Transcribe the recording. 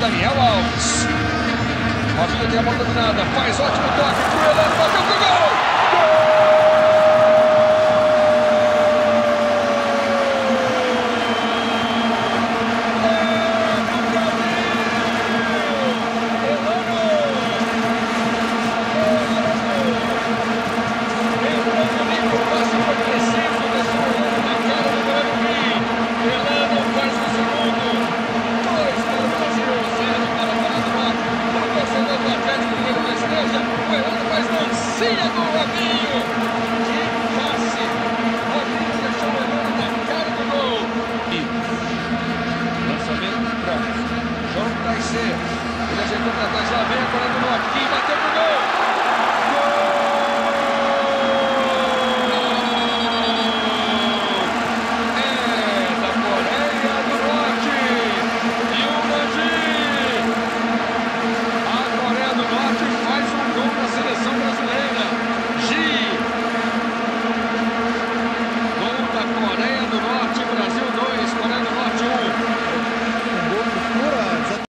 Daniel Alves. Robinho tem a bola dominada, faz ótimo toque pro Elano, bateu Tira do Robinho. passe! O Robinho deixou o Melano na cara do gol. E lançamento para João Taiceiro. Ele ajeitou para trás. Lá vem a do Norte. Quem bateu pro gol?